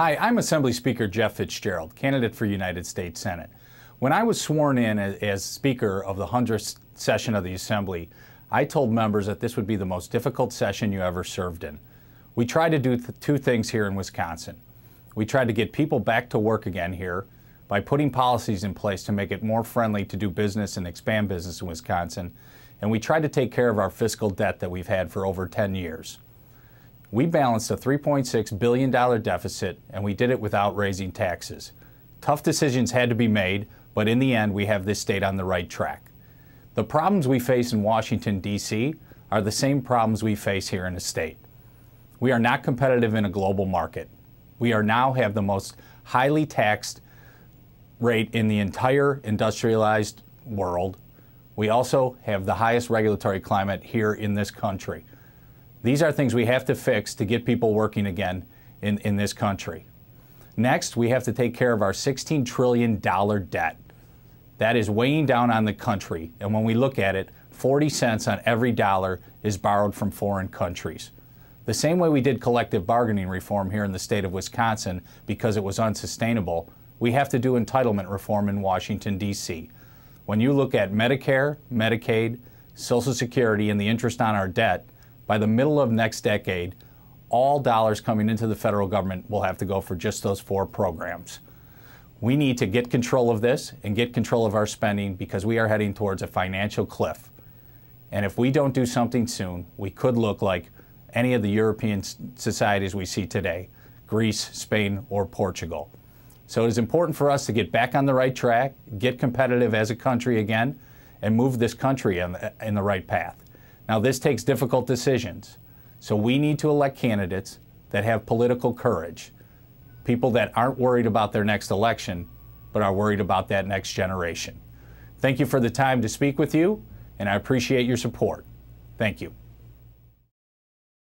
Hi, I'm Assembly Speaker Jeff Fitzgerald, candidate for United States Senate. When I was sworn in as, Speaker of the 100th session of the Assembly, I told members that this would be the most difficult session you ever served in. We tried to do th two things here in Wisconsin. We tried to get people back to work again here by putting policies in place to make it more friendly to do business and expand business in Wisconsin, and we tried to take care of our fiscal debt that we've had for over 10 years. We balanced a $3.6 billion deficit, and we did it without raising taxes. Tough decisions had to be made, but in the end, we have this state on the right track. The problems we face in Washington, D.C. are the same problems we face here in the state. We are not competitive in a global market. We are now have the most highly taxed rate in the entire industrialized world. We also have the highest regulatory climate here in this country. These are things we have to fix to get people working again in, in this country. Next, we have to take care of our $16 trillion debt. That is weighing down on the country. And when we look at it, 40 cents on every dollar is borrowed from foreign countries. The same way we did collective bargaining reform here in the state of Wisconsin because it was unsustainable, we have to do entitlement reform in Washington, D.C. When you look at Medicare, Medicaid, Social Security, and the interest on our debt, by the middle of next decade, all dollars coming into the federal government will have to go for just those four programs. We need to get control of this and get control of our spending because we are heading towards a financial cliff. And if we don't do something soon, we could look like any of the European societies we see today Greece, Spain, or Portugal. So it is important for us to get back on the right track, get competitive as a country again, and move this country in the, in the right path. Now, this takes difficult decisions. So we need to elect candidates that have political courage, people that aren't worried about their next election, but are worried about that next generation. Thank you for the time to speak with you, and I appreciate your support. Thank you.